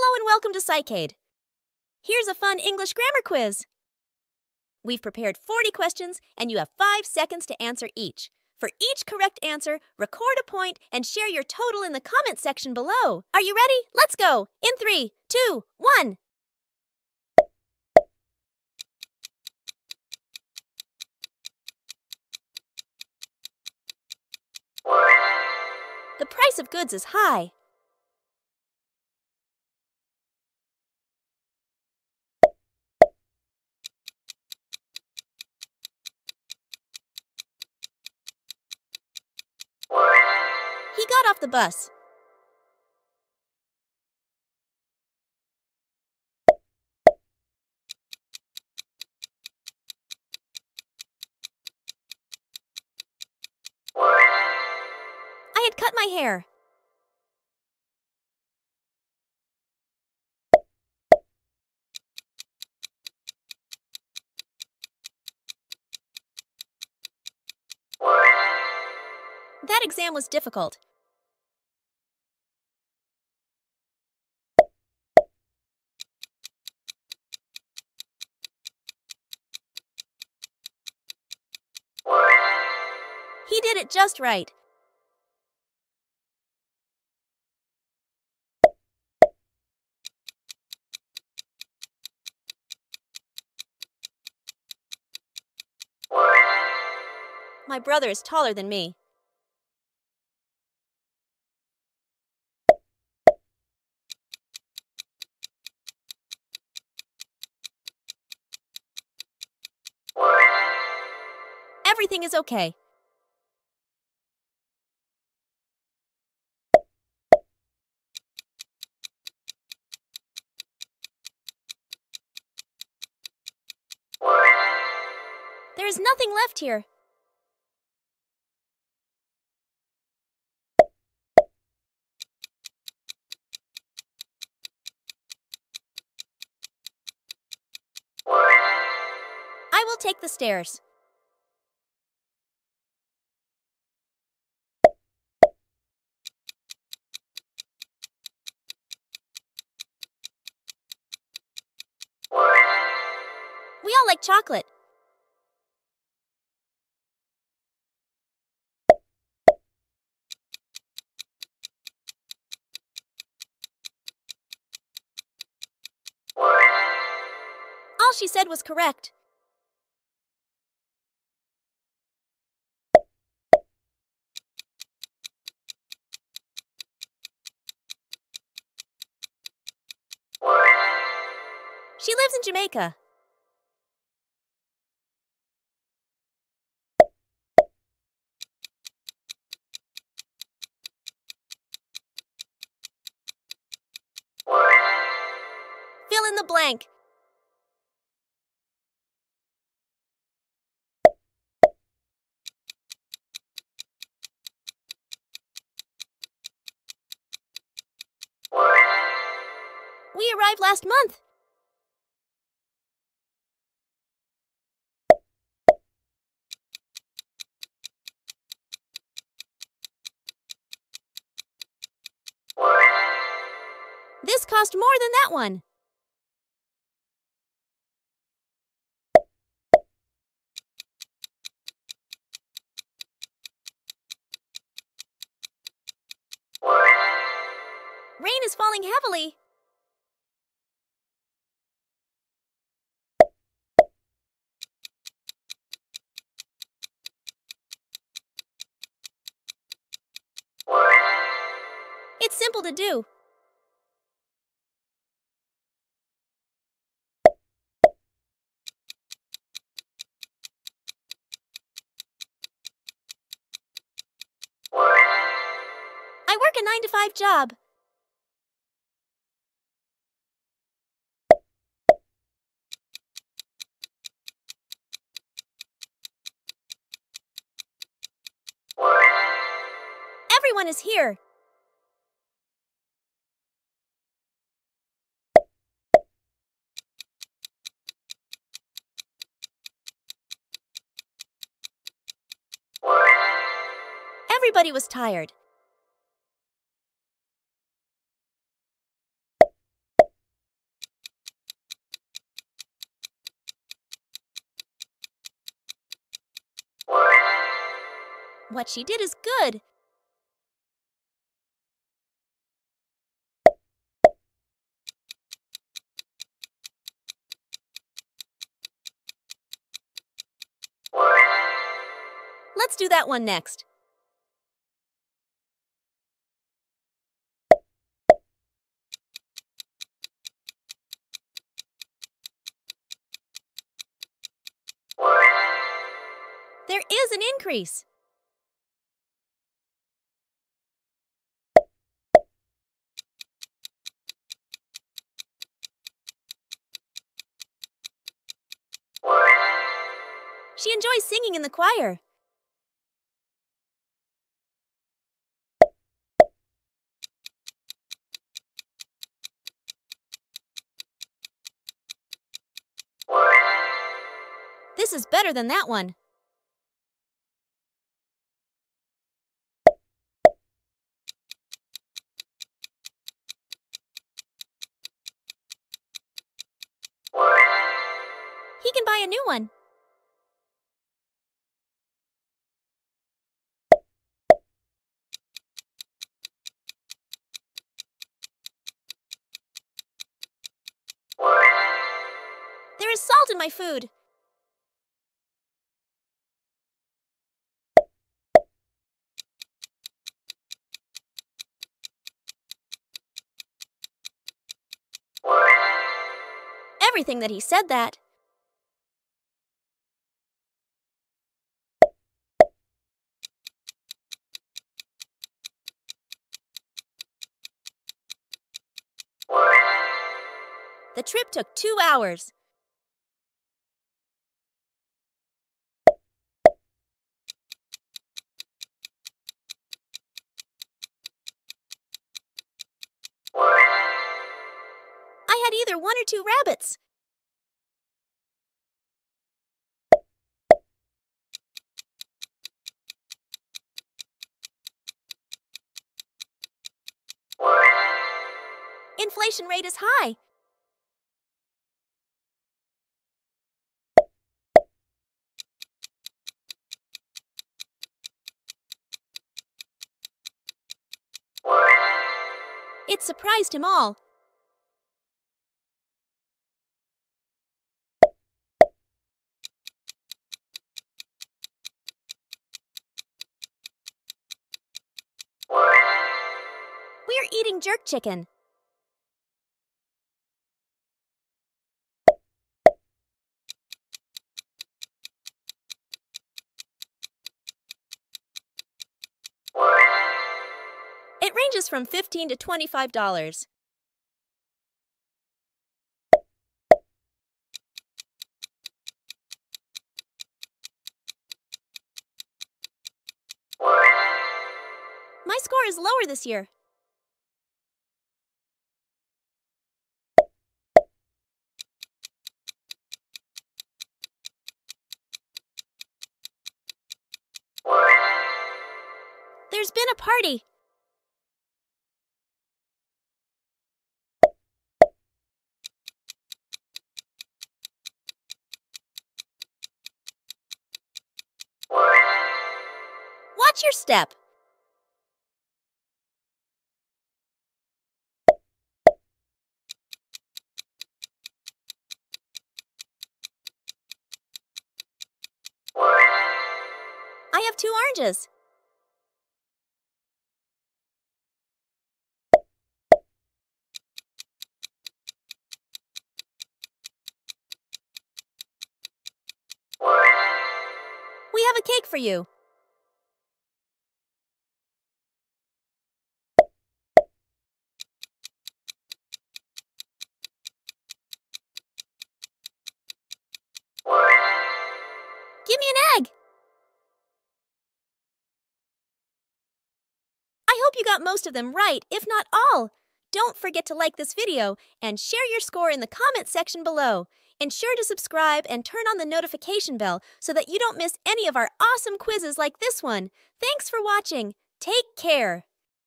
Hello and welcome to Psycaid. Here's a fun English grammar quiz. We've prepared 40 questions and you have 5 seconds to answer each. For each correct answer, record a point and share your total in the comment section below. Are you ready? Let's go! In three, two, one. The price of goods is high. Off the bus. I had cut my hair. That exam was difficult. Did it just right. My brother is taller than me. Everything is okay. Is nothing left here. I will take the stairs. We all like chocolate. All she said was correct. She lives in Jamaica. Fill in the blank. Arrived last month. This cost more than that one. Rain is falling heavily. Simple to do. I work a 9 to 5 job. Everyone is here. Everybody was tired. What she did is good. Let's do that one next. There is an increase. She enjoys singing in the choir. This is better than that one. He can buy a new one. There is salt in my food. Everything that he said that. The trip took two hours. I had either one or two rabbits. Inflation rate is high. It surprised him all. We're eating jerk chicken. From 15 to $25. My score is lower this year. There's been a party. Watch your step. I have two oranges. We have a cake for you. Hope you got most of them right, if not all. Don't forget to like this video and share your score in the comment section below. Ensure to subscribe and turn on the notification bell so that you don't miss any of our awesome quizzes like this one. Thanks for watching. Take care.